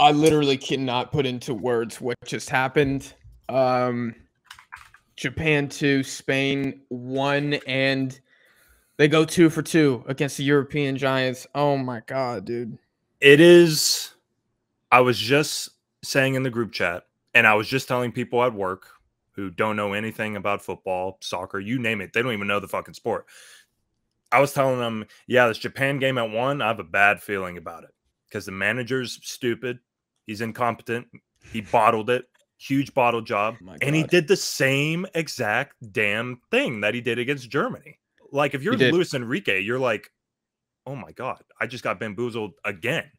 I literally cannot put into words what just happened. Um, Japan two, Spain one, and they go two for two against the European Giants. Oh my god, dude! It is. I was just saying in the group chat, and I was just telling people at work who don't know anything about football, soccer, you name it, they don't even know the fucking sport. I was telling them, yeah, this Japan game at one, I have a bad feeling about it because the manager's stupid. He's incompetent. He bottled it. Huge bottle job. Oh and he did the same exact damn thing that he did against Germany. Like if you're. Luis Enrique, you're like, oh my God, I just got bamboozled again.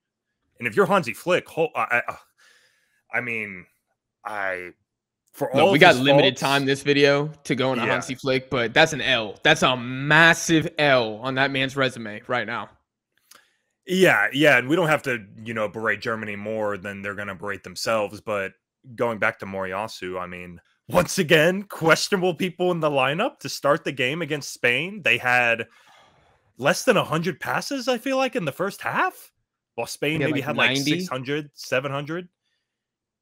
And if you're Hansi Flick, ho- I, I, I mean, I for all Look, we got limited faults- time this video to go on a Yeah. Hansi Flick, but that's an L. That's a massive L on that man's resume right now. Yeah, yeah, and we don't have to, you know, berate Germany more than they're going to berate themselves. But going back to Moriyasu, I mean, once again, questionable people in the lineup to start the game against Spain. They had less than 100 passes, I feel like, in the first half, while Spain maybe like had like 90. 600, 700.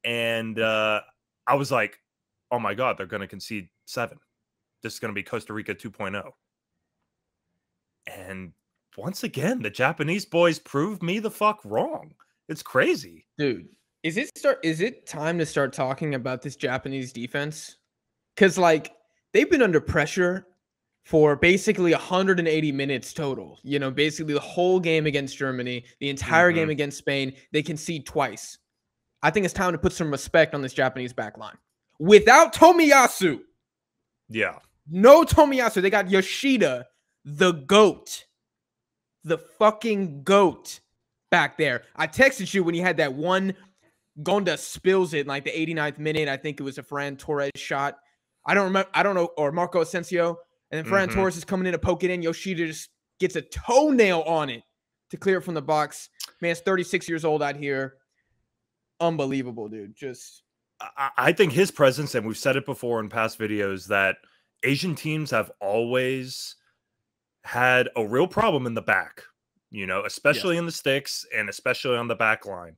And uh, I was like, oh my God, they're going to concede seven. This is going to be Costa Rica 2.0. And once again, the Japanese boys proved me the fuck wrong. It's crazy. Dude, is it start is it time to start talking about this Japanese defense? Cuz like they've been under pressure for basically 180 minutes total. You know, basically the whole game against Germany, the entire game mm-hmm. against Spain, they concede twice. I think it's time to put some respect on this Japanese back line. Without Tomiyasu, Yeah. no Tomiyasu, they got Yoshida, the goat. The fucking goat back there. I texted you when he had that one Gonda spills it in like the 89th minute. I think it was a Ferran Torres shot. I don't remember. I don't know. Or Marco Asensio. And then Ferran Mhm. Torres is coming in to poke it in. Yoshida just gets a toenail on it to clear it from the box. Man's 36 years old out here. Unbelievable, dude. Just I, I think his presence, and we've said it before in past videos, that Asian teams have always had a real problem in the back, you know, especially in the sticks and especially on the back line.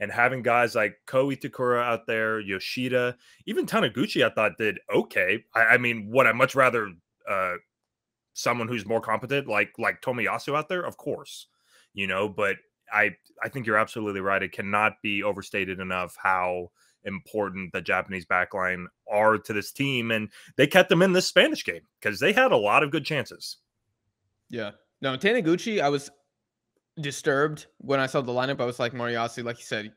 And having guys like Ko Itakura out there, Yoshida, even Taniguchi, I thought did okay. I, I mean, would I much rather uh, someone who's more competent, like like Tomiyasu out there? Of course, you know. But I I think you're absolutely right. It cannot be overstated enough how important the Japanese backline are to this team, and they kept them in this Spanish game because they had a lot of good chances. Yeah. No, Taniguchi, I was disturbed when I saw the lineup. I was like, Moriyasu, like you said,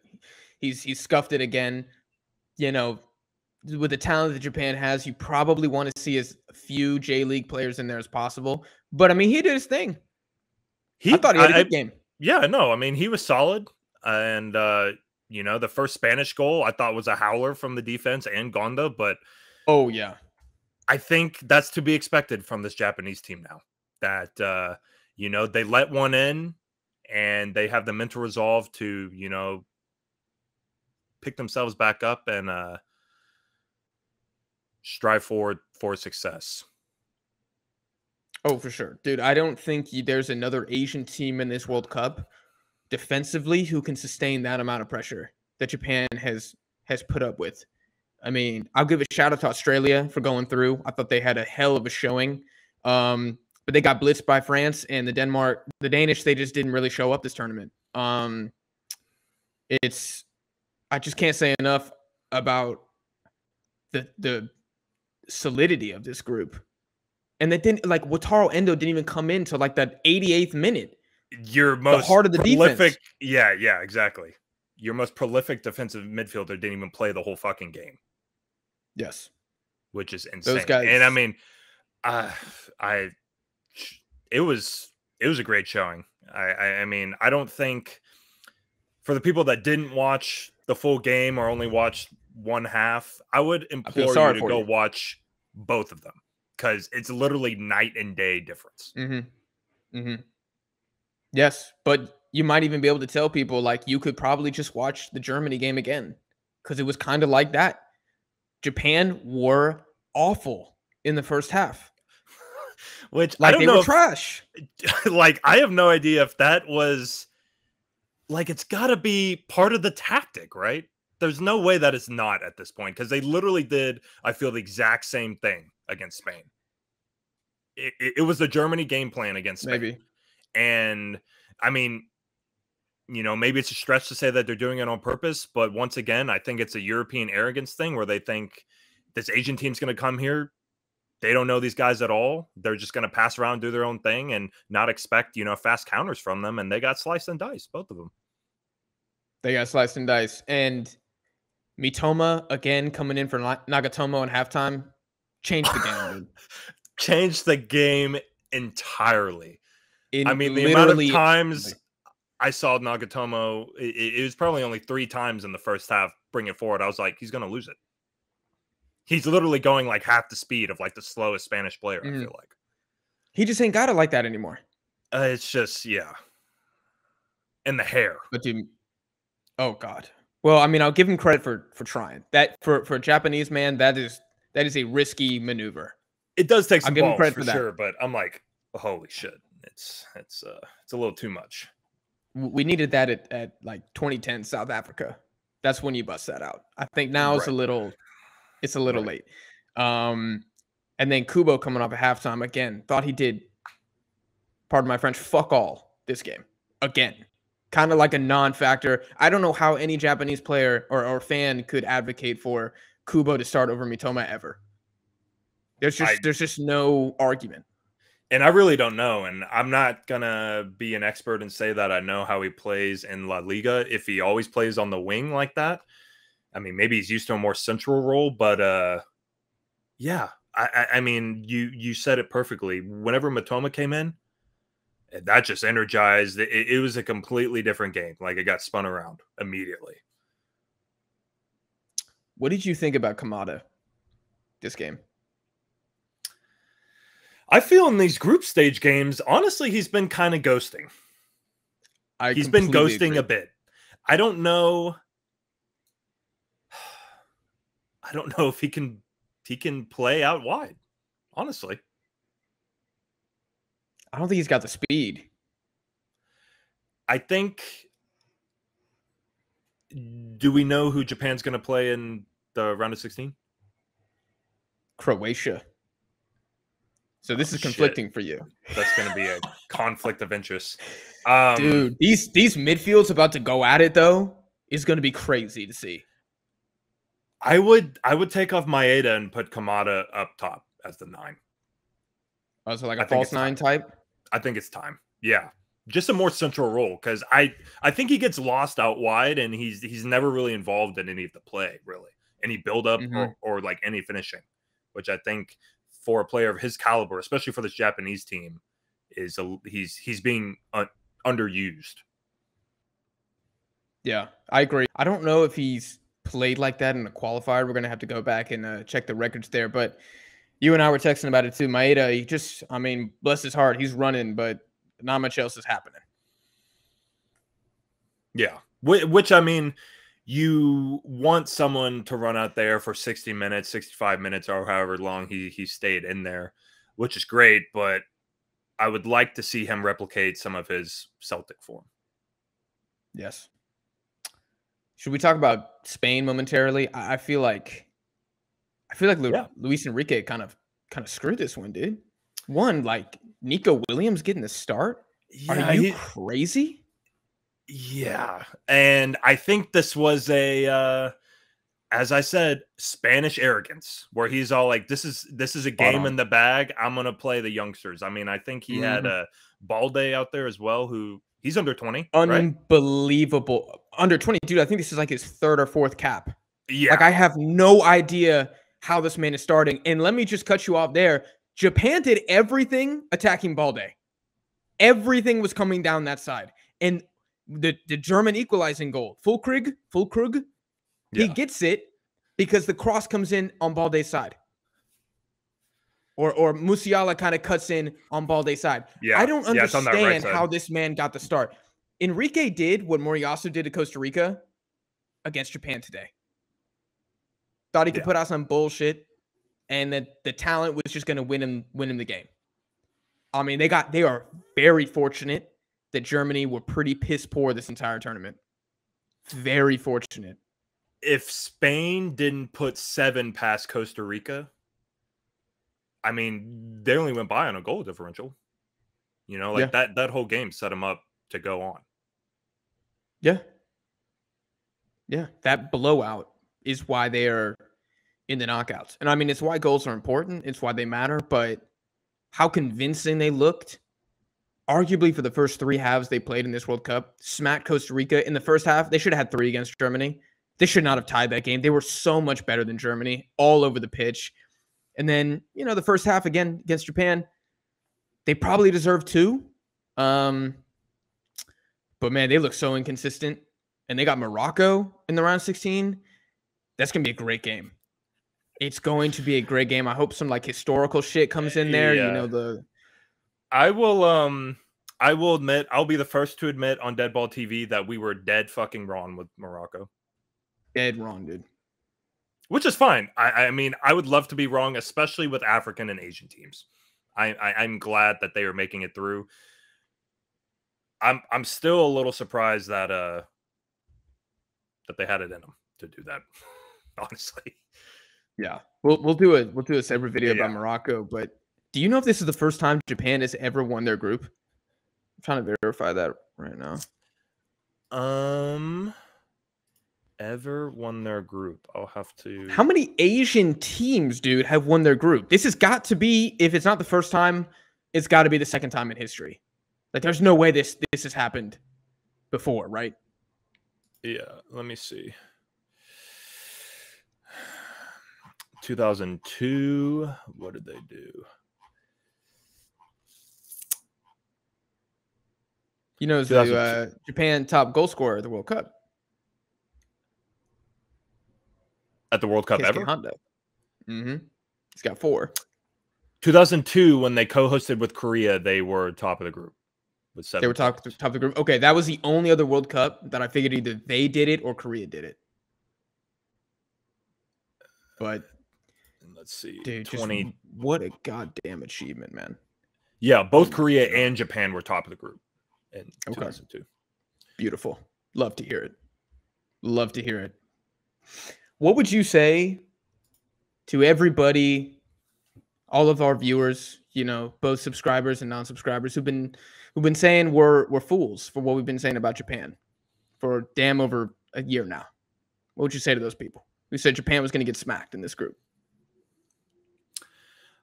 he's he's scuffed it again. You know, with the talent that Japan has, you probably want to see as few J League players in there as possible. But I mean, he did his thing. He, I thought he had a I- good game. yeah, no, I mean he was solid, and uh, you know the first Spanish goal I thought was a howler from the defense and Gonda, but Oh yeah. I think that's to be expected from this Japanese team now. That uh, you know they let one in, and they have the mental resolve to you know pick themselves back up and uh, strive forward for success. Oh, for sure. Dude, I don't think there's another Asian team in this World Cup defensively who can sustain that amount of pressure that Japan has has put up with. I mean, I'll give a shout out to Australia for going through. I thought they had a hell of a showing. Um, but they got blitzed by France and the Denmark, the Danish, they just didn't really show up this tournament. Um, it's I just can't say enough about the the solidity of this group. And they didn't like Wataru Endo didn't even come in till like that 88th minute. Your most heart of the defense. prolific, yeah, yeah, exactly. Your most prolific defensive midfielder didn't even play the whole fucking game. Yes. which is insane. Those guys- And I mean, uh, I it was it was a great showing. I, I I mean, I don't think for the people that didn't watch the full game or only watched one half, I would implore you to go you. watch both of them because it's literally night and day difference. Mm-hmm. Mm-hmm. Yes, but you might even be able to tell people like you could probably just watch the Germany game again because it was kind of like that. Japan were awful in the first half. Which I Like don't they know if- trash. like I have no idea if that was like it's got to be part of the tactic, right? There's no way that it's not at this point because they literally did, I feel, the exact same thing against Spain. It, it, it was the Germany game plan against Spain. Maybe. And I mean, you know, maybe it's a stretch to say that they're doing it on purpose, but once again, I think it's a European arrogance thing where they think this Asian team's going to come here. They don't know these guys at all. They're just going to pass around, do their own thing, and not expect, you know, fast counters from them. And they got sliced and diced, both of them. They got sliced and diced. And Mitoma, again, coming in for Nagatomo in halftime, changed the game, changed the game entirely. In I mean, the amount of times I saw Nagatomo, it, it, was probably only three times in the first half bring it forward. I was like, he's going to lose it. He's literally going like half the speed of like the slowest Spanish player, mm. I feel like. He just ain't got it like that anymore. Uh, it's just, yeah. And the hair. But dude, oh God. Well, I mean, I'll give him credit for for trying. That for for a Japanese man, that is that is a risky maneuver. It does take some I'll give him credit for, for sure, but I'm like, holy shit. It's it's uh it's a little too much we needed that at, at like 2010 South Africa. That's when you bust that out. I think now right. it's a little, it's a little right. late. Um, and then Kubo coming off at halftime again. Thought he did, pardon my French, fuck all this game again. Kind of like a non-factor. I don't know how any Japanese player or, or fan could advocate for Kubo to start over Mitoma ever. There's just I, there's just no argument and I really don't know. And I'm not gonna be an expert and say that I know how he plays in La Liga. If he always plays on the wing like that, I mean, maybe he's used to a more central role. But uh, yeah, I, I mean, you you said it perfectly. Whenever Mitoma came in, eh, that just energized. It, it was a completely different game. Like it got spun around immediately. What did you think about Kamada this game? I feel in these group stage games, honestly, he's been kind of ghosting. I he's been ghosting agree. a bit. I don't know. I don't know if he can he can play out wide. Honestly, I don't think he's got the speed. I think. Do we know who Japan's going to play in the round of sixteen? Croatia. So this oh, is conflicting shit. for you. That's going to be a conflict of interest. Um, Dude, these these midfields about to go at it though is going to be crazy to see. I would I would take off Maeda and put Kamada up top as the nine. Oh, so like a I false nine time. type. I think it's time. Yeah, just a more central role because I I think he gets lost out wide and he's he's never really involved in any of the play really, any build up mm-hmm. or, or like any finishing, which I think for a player of his caliber, especially for this Japanese team, is a, he's he's being un, underused. Yeah, I agree. I don't know if he's played like that in the qualifier. We're gonna have to go back and uh, check the records there. But you and I were texting about it too. Maeda, he just, I mean, bless his heart, he's running, but not much else is happening. Yeah, which I mean, you want someone to run out there for 60 minutes, 65 minutes, or however long he he stayed in there, which is great. But I would like to see him replicate some of his Celtic form. Yes. Should we talk about Spain momentarily? I, feel like I feel like Lu- yeah. Luis Enrique kind of kind of screwed this one, dude. One, like Nico Williams getting the start. Yeah, Are you he, crazy? Yeah. And I think this was a uh as I said, Spanish arrogance, where he's all like, "This is this is a game in the bag. I'm gonna play the youngsters." I mean, I think he mm-hmm. had a Balde out there as well, who he's under twenty, unbelievable, right? under twenty, dude. I think this is like his third or fourth cap. Yeah, like I have no idea how this man is starting. And let me just cut you off there. Japan did everything attacking Balde. Everything was coming down that side, and the, the German equalizing goal. Füllkrug, Füllkrug, yeah. he gets it because the cross comes in on Balde's side. Or or Musiala kind of cuts in on Balde's side. Yeah. I don't understand yeah, right how this man got the start. Enrique did what Moriyasu did to Costa Rica against Japan today. Thought he could yeah. put out some bullshit and that the talent was just going to win him win him the game. I mean, they got they are very fortunate that Germany were pretty piss poor this entire tournament. Very fortunate. If Spain didn't put seven past Costa Rica, I mean, they only went by on a goal differential. You know, like yeah. that that whole game set them up to go on. Yeah. Yeah, that blowout is why they are in the knockouts. And I mean, it's why goals are important. It's why they matter. But how convincing they looked, arguably for the first three halves they played in this World Cup, smacked Costa Rica in the first half. They should have had three against Germany. They should not have tied that game. They were so much better than Germany all over the pitch. And then, you know, the first half again against Japan, they probably deserve two. Um, but man, they look so inconsistent. And they got Morocco in the round 16. That's gonna be a great game. It's going to be a great game. I hope some like historical shit comes in there. Yeah. You know, the I will um I will admit, I'll be the first to admit on Deadball TV that we were dead fucking wrong with Morocco. Dead wrong, dude. Which is fine. I, I mean, I would love to be wrong, especially with African and Asian teams. I, I I'm glad that they are making it through. I'm I'm still a little surprised that uh that they had it in them to do that. Honestly. Yeah. We'll we'll do it. We'll do a separate video yeah. about Morocco. But do you know if this is the first time Japan has ever won their group? I'm trying to verify that right now. Um ever won their group. I'll have to How many Asian teams, dude, have won their group? This has got to be, if it's not the first time, it's got to be the second time in history. Like there's no way this this has happened before, right? Yeah, let me see. 2002, what did they do? You know, the uh, Japan top goal scorer of the World Cup. At the World Cup Keisuke ever? Honda. Mm-hmm. He's got four. 2002, when they co-hosted with Korea, they were top of the group with seven. They were top, top of the group. Okay, that was the only other World Cup that I figured either they did it or Korea did it. But let's see, dude, 20. what a goddamn achievement, man. Yeah, both Korea and Japan were top of the group in okay. 2002. Beautiful. Love to hear it. Love to hear it. What would you say to everybody, all of our viewers, you know, both subscribers and non-subscribers who've been who've been saying we're we're fools for what we've been saying about Japan for damn over a year now? What would you say to those people who said Japan was going to get smacked in this group?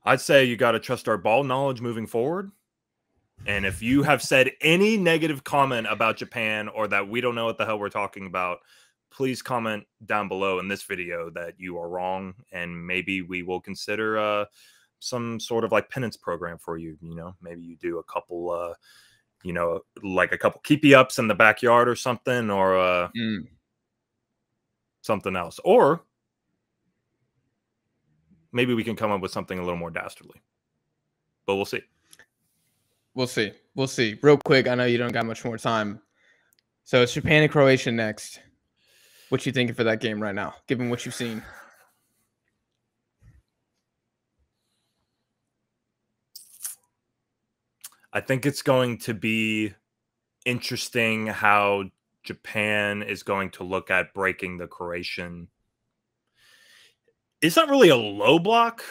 I'd say you got to trust our ball knowledge moving forward. And if you have said any negative comment about Japan or that we don't know what the hell we're talking about, please comment down below in this video that you are wrong and maybe we will consider uh, some sort of like penance program for you you know? Maybe you do a couple uh you know like a couple keepy ups in the backyard or something or uh mm. something else or maybe we can come up with something a little more dastardly. But we'll see. We'll see. We'll see. Real quick i know you don't got much more time. So it's japan and croatia next what you thinking for that game right now, given what you've seen? I think it's going to be interesting how Japan is going to look at breaking the Croatian. It's not really a low block,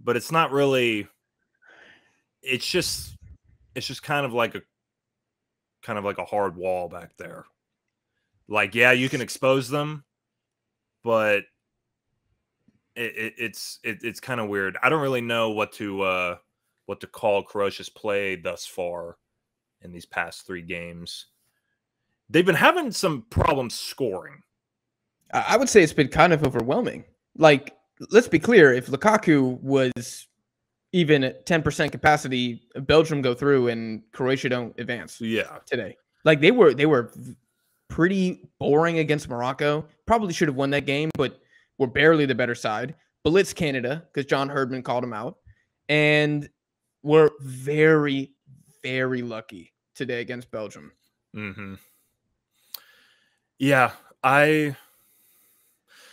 but it's not really. It's just, it's just kind of like a, kind of like a hard wall back there. Like, yeah, you can expose them, but it, it, it's it, it's kind of weird. I don't really know what to uh what to call Croatia's play thus far in these past three games. They've been having some problems scoring. I would say it's been kind of overwhelming. Like, let's be clear: if Lukaku was even at ten percent capacity, Belgium go through and Croatia don't advance. Yeah, today, like they were they were pretty boring against Morocco. Probably should have won that game, but we're barely the better side. Blitz Canada because John Herdman called him out, and we're very, very lucky today against Belgium. Mm-hmm. Yeah, I,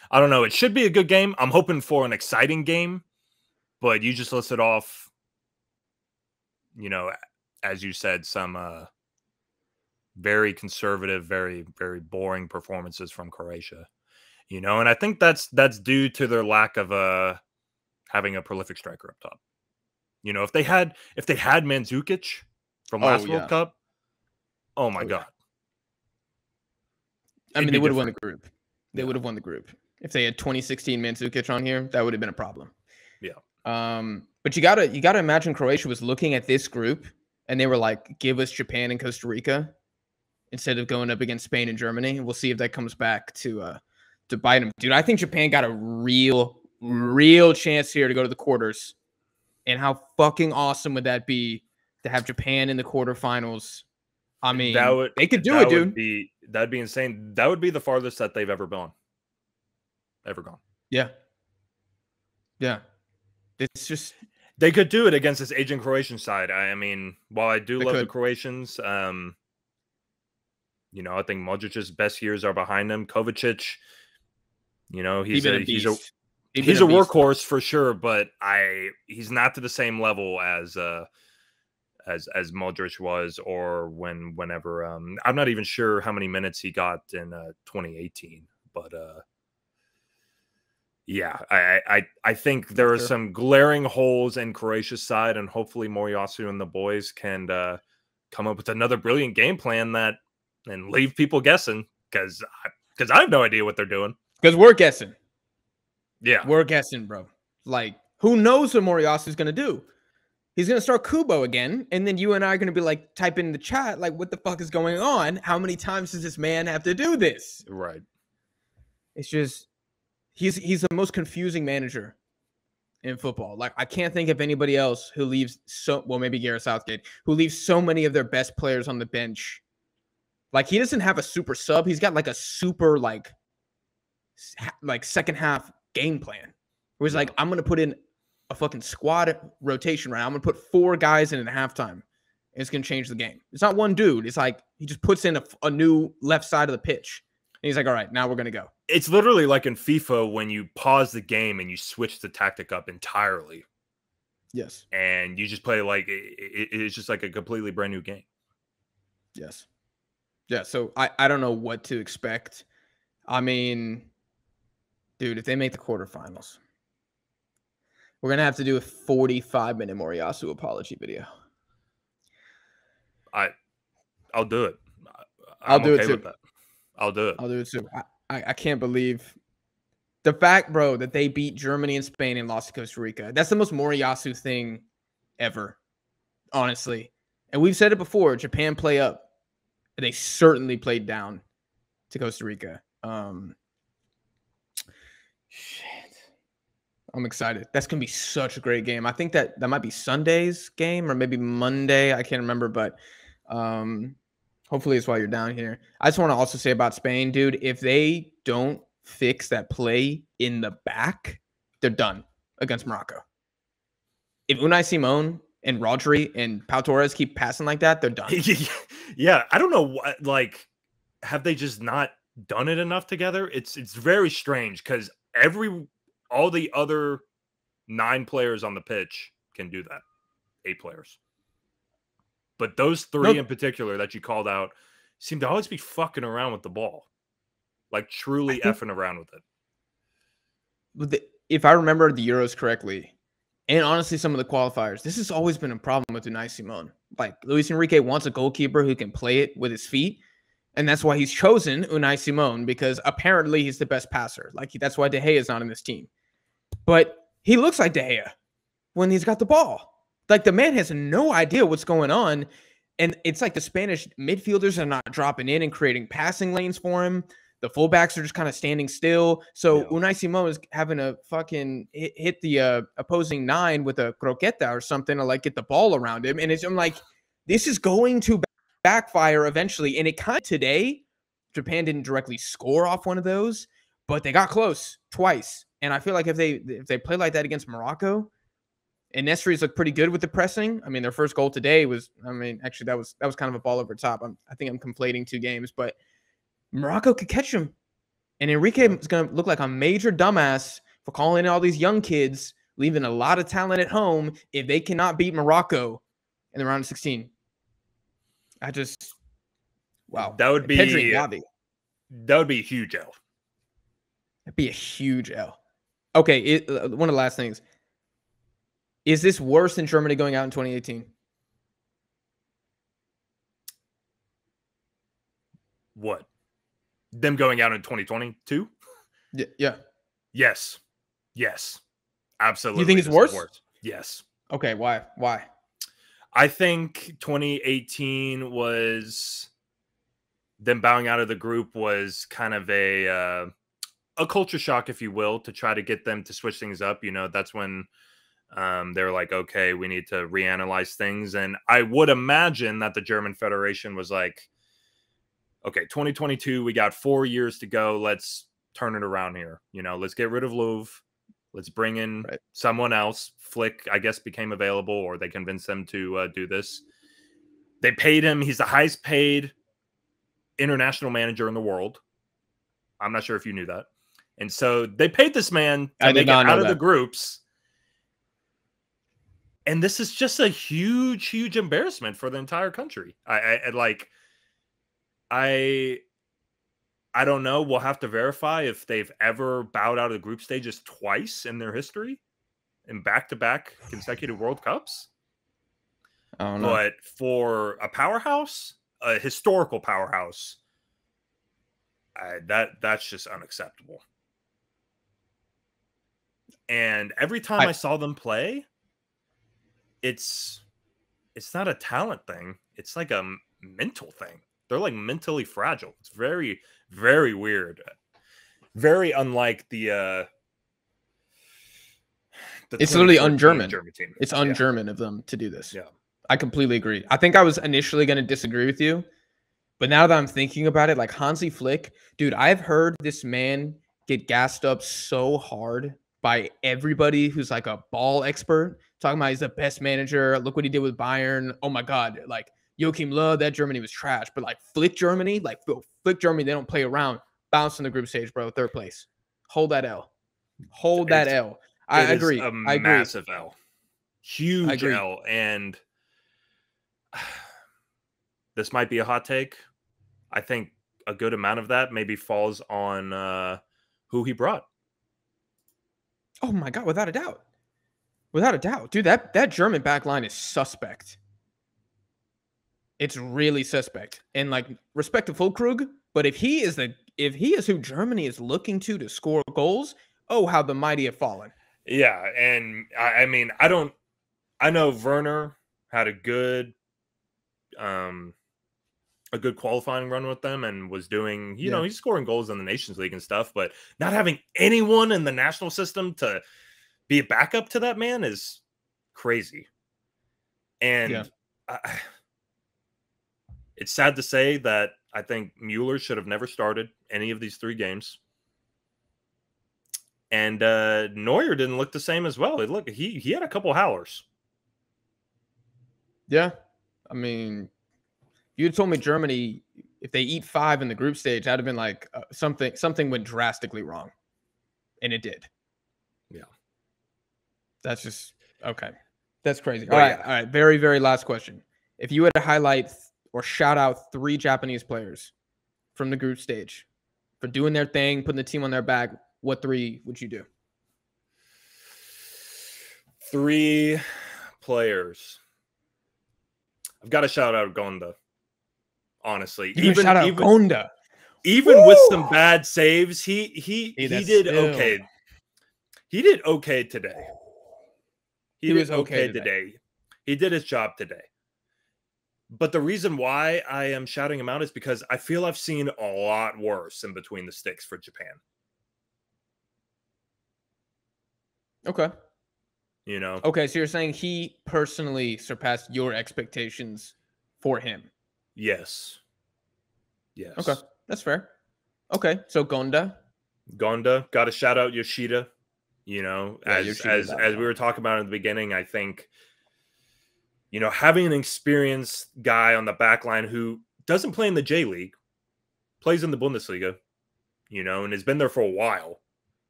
I don't know. It should be a good game. I'm hoping for an exciting game, but you just listed off, you know, as you said, some uh very conservative, very very boring performances from Croatia. You know, and I think that's that's due to their lack of uh having a prolific striker up top. You know, if they had if they had Mandzukic from Oh, last yeah. World Cup, oh my Oh, yeah. god. I mean, they would have won the group. They Yeah. would have won the group if they had 2016 Mandzukic on here. That would have been a problem. Yeah. Um, but you gotta you gotta imagine Croatia was looking at this group and they were like, "Give us Japan and Costa Rica instead of going up against Spain and Germany." We'll see if that comes back to uh to bite them, dude. I think Japan got a real real chance here to go to the quarters, and how fucking awesome would that be to have Japan in the quarterfinals? I mean, that would they could do it, dude. Be that'd be insane. That would be the farthest that they've ever gone. Ever gone. Yeah. Yeah. It's just They could do it against this aging Croatian side. I, I mean, while I do They love the. Croatians, um, you know, I think Modric's best years are behind him. Kovacic, you know, he's been a, he's a. He he's been a workhorse for sure, but I he's not to the same level as uh as as Modric was or when whenever um I'm not even sure how many minutes he got in uh 2018, but uh yeah, I I I- I think there are Sure. some glaring holes in Croatia's side, and hopefully Moriyasu and the boys can uh, come up with another brilliant game plan that and leave people guessing because because I have no idea what they're doing. Because we're guessing. Yeah, We're guessing, bro. Like, who knows what Moriyasu is gonna do? He's gonna start Kubo again, and then you and I are gonna be like typing in the chat, like, what the fuck is going on? How many times does this man have to do this? right. It's just he's he's the most confusing manager in football. Like I can't think of anybody else who leaves so well, maybe Gareth Southgate, who leaves so many of their best players on the bench. Like he doesn't have a super sub. He's got like a super like like second half game plan. Where he's like, I'm gonna put in a fucking squad rotation right. now. I'm gonna put four guys in at halftime. And it's gonna change the game. It's not one dude. It's like he just puts in a, a new left side of the pitch. And he's like, all right, now we're gonna go. It's literally like in FIFA when you pause the game and you switch the tactic up entirely, Yes. and you just play like it, it- it's just like a completely brand new game. Yes. Yeah. So I, I don't know what to expect. I mean, dude, if they make the quarterfinals, we're gonna have to do a 45 minute Moriyasu apology video. I I'll do it. I- I'll I'm do it okay with too. that. I'll do it. I'll do it too. I, I, I can't believe the fact, bro, that they beat Germany and Spain and lost to Costa Rica. That's the most Moriyasu thing ever, honestly. And we've said it before Japan play up. They certainly played down to Costa Rica. Um, shit. I'm excited. That's gonna be such a great game. I think that that might be Sunday's game or maybe Monday. I can't remember, but um, hopefully it's while you're down here. I just want to also say about Spain, dude. If they don't fix that play in the back, they're done against Morocco. If Unai Simon and Rodri and Pau Torres keep passing like that, they're done. yeah, I don't know what like have they just not done it enough together? It's it's very strange because every all the other nine players on the pitch can do that. Eight players. But those three Nope. in particular that you called out seem to always be fucking around with the ball. Like truly effing around with it. But if I remember the Euros correctly, and honestly, some of the qualifiers, this has always been a problem with Unai Simon. Like Luis Enrique wants a goalkeeper who can play it with his feet, and that's why he's chosen Unai Simon because apparently he's the best passer. Like that's why De Gea is not in this team. But he looks like De Gea when he's got the ball. Like the man has no idea what's going on, and it's like the Spanish midfielders are not dropping in and creating passing lanes for him. The fullbacks are just kind of standing still. So Yeah. Unai Simon is having a fucking hit, hit the uh, opposing nine with a croqueta or something to like get the ball around him. And it's I'm like, this is going to backfire eventually. And it kind of today, Japan didn't directly score off one of those, but they got close twice. And I feel like if they if they play like that against Morocco, and Nesyri's looked pretty good with the pressing. I mean, their first goal today was, I mean, actually that was that was kind of a ball over top. I'm, I think I'm conflating two games, but Morocco could catch him, and Enrique is going to look like a major dumbass for calling in all these young kids, leaving a lot of talent at home if they cannot beat Morocco in the round of 16. I just, Wow. That would be Pedri that would be a huge L. That'd be a huge L. Okay, it, uh, one of the last things. Is this worse than Germany going out in 2018? What? Them going out in 2022? Y- yeah. Yes. Yes. Absolutely. You think it's is worse? Yes. Okay. Why? Why? I think 2018 was them bowing out of the group was kind of a uh, a culture shock, if you will, to try to get them to switch things up. You know, that's when um, they were like, okay, we need to reanalyze things. And I would imagine that the German Federation was like, okay, 2022, we got four years to go. Let's turn it around here. You know, let's get rid of Löw. Let's bring in Right. someone else. Flick, I guess, became available, or they convinced them to uh, do this. They paid him. He's the highest paid international manager in the world. I'm not sure if you knew that. And so they paid this man to I make it out of the groups. And this is just a huge, huge embarrassment for the entire country. I, I, I like, I, I don't know. We'll have to verify if they've ever bowed out of the group stages twice in their history, in back-to-back consecutive World Cups. Oh, I don't know. But for a powerhouse, a historical powerhouse, I, that that's just unacceptable. And every time I, I- saw them play, it's it's not a talent thing. It's like a mental thing. They're like mentally fragile. It's very very weird. Very unlike the uh the It's literally un-German. German team. It's un-German of them to do this. Yeah. I completely agree. I think I was initially going to disagree with you, but now that I'm thinking about it, like Hansi Flick, dude, I've heard this man get gassed up so hard by everybody who's like a ball expert, talking about he's the best manager. Look what he did with Bayern. Oh my god, like Joachim Löw, that Germany was trash, but like Flick Germany, like Flick Germany, they don't play around. Bounce in the group stage, bro. Third place. Hold that L. Hold that It's- L. I agree. A I agree. massive L. Huge. L. And this might be a hot take. I think a good amount of that maybe falls on uh, who he brought. Oh my god, without a doubt. Without a doubt. Dude, that that German back line is suspect. It's really suspect. And like respect to Füllkrug, but if he is the if he is who Germany is looking to to score goals, oh how the mighty have fallen. Yeah, and I, I mean, I don't. I know Werner had a good, um, a good qualifying run with them, and was doing. You know, he's scoring goals in the Nations League and stuff, but not having anyone in the national system to be a backup to that man is crazy. And Yeah. I, it's sad to say that I think Mueller should have never started any of these three games and uh Neuer didn't look the same as well. It looked he he had a couple howlers. Yeah. I mean, you told me Germany if they eat 5 in the group stage, I'd have been like uh, something something went drastically wrong. And it did. Yeah. That's just okay. That's crazy. All right, yeah. all right. Very, very last question. If you had to highlight th- or shout out three Japanese players from the group stage for doing their thing, putting the team on their back, what three would you do? Three players. I've got to shout out Gonda. Honestly, You even shout out even, Gonda. even with some bad saves, he he Hey, he did still- okay. He did okay today. He, He did was okay today. today. He did his job today. But the reason why I am shouting him out is because I feel I've seen a lot worse in between the sticks for Japan. Okay. You know, Okay. So you're saying he personally surpassed your expectations for him. yes, yes. Okay. That's fair. Okay. So Gonda. Gonda got to shout out Yoshida. You know, Yeah, as Yoshida as as we were talking about in the beginning, I think you know having an experienced guy on the back line who doesn't play in the J League, plays in the Bundesliga, you know, and has been there for a while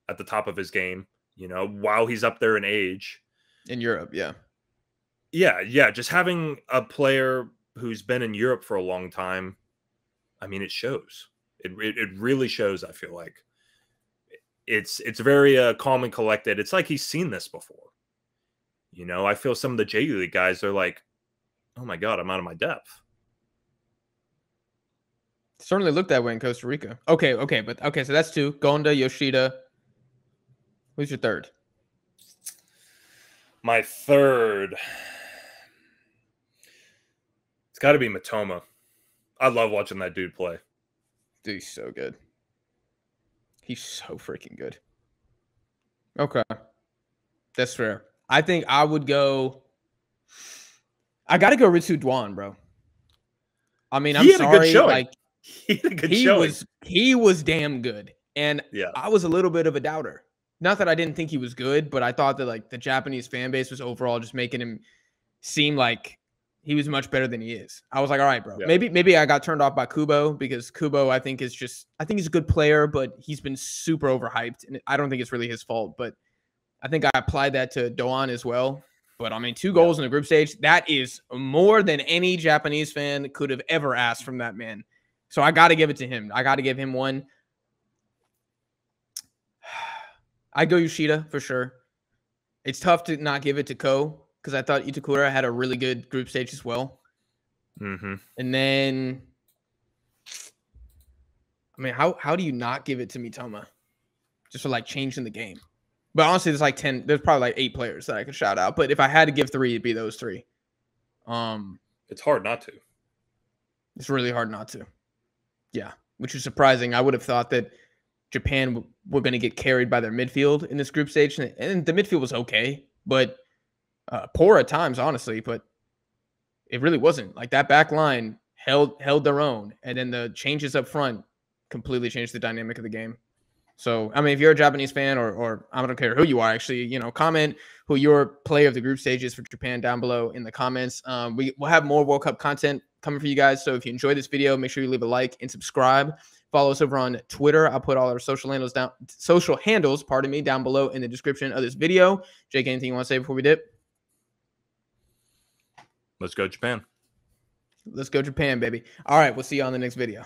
at the top of his game. You know, while he's up there in age. in Europe. Yeah. Yeah, yeah, just having a player who's been in Europe for a long time. I mean, it shows. It, it, it really shows. I feel like it's it's very uh, calm and collected. It's like he's seen this before. You know, I feel some of the J League guys are like, "Oh my god, I'm out of my depth." Certainly looked that way in Costa Rica. Okay, okay, but okay, so that's two. Gonda, Yoshida. Who's your third? My third. It's got to be Mitoma. I love watching that dude play. Dude, he's so good. He's so freaking good. Okay. That's fair. I think I would go. I got to go Ritsu Doan, bro. I mean, I'm sorry. Like, he had a good he showing. was he was damn good, and Yeah. I was a little bit of a doubter. Not that I didn't think he was good, but I thought that like the Japanese fan base was overall just making him seem like he was much better than he is. I was like, all right, bro. Yeah. Maybe maybe I got turned off by Kubo because Kubo I think is just I think he's a good player, but he's been super overhyped, and I don't think it's really his fault. But I think I applied that to Doan as well. But I mean, two goals in the group stage, that is more than any Japanese fan could have ever asked from that man. So I got to give it to him. I got to give him one. I go Yoshida for sure. It's tough to not give it to Ko because I thought Itakura had a really good group stage as well. Mm-hmm. And then, I mean, how how do you not give it to Mitoma? Just for like changing the game. But honestly, there's like ten. There's probably like eight players that I could shout out. But if I had to give three, it'd be those three. Um, It's hard not to. it's really hard not to. Yeah, which is surprising. I would have thought that Japan w- were going to get carried by their midfield in this group stage, and, and the midfield was okay, but uh, poor at times, honestly. But it really wasn't. Like that back line held held their own, and then the changes up front completely changed the dynamic of the game. So, I mean, if you're a Japanese fan, or or I don't care who you are, actually, you know, comment who your player of the group stage is for Japan down below in the comments. Um, we will have more World Cup content coming for you guys. So if you enjoyed this video, make sure you leave a like and subscribe. Follow us over on Twitter. I'll put all our social handles down, social handles, pardon me, down below in the description of this video. Jake, anything you want to say before we dip? Let's go Japan. Let's go Japan, baby. All right, we'll see you on the next video.